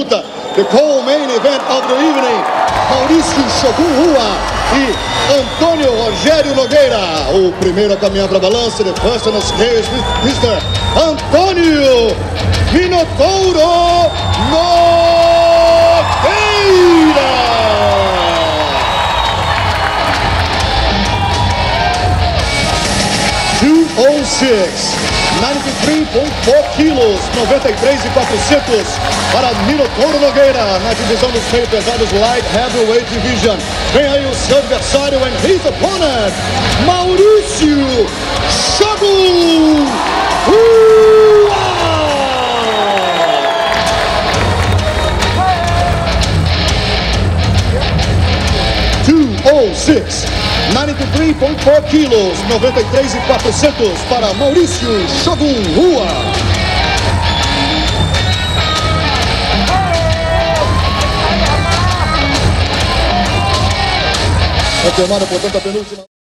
luta. The co-main event of the evening. Maurício Shogun Rua e Antônio Rogério Nogueira. O primeiro a caminhar para a balança. The first on the scales, Mr. Antônio Minotouro Nogueira. 206, 93.4 quilos, 93 e 400 para Minotouro Nogueira na divisão dos meio pesados Light Heavyweight Division. Vem aí o seu adversário and his opponent, Maurício Shogun Rua! 206, 93.4 quilos, 93 e 400 para Maurício Shogun Rua. Confirmado, portanto, a penúltima.